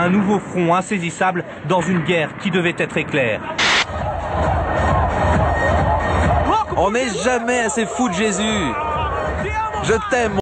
un nouveau front insaisissable dans une guerre qui devait être éclair. On n'est jamais assez fou de Jésus. Je t'aime.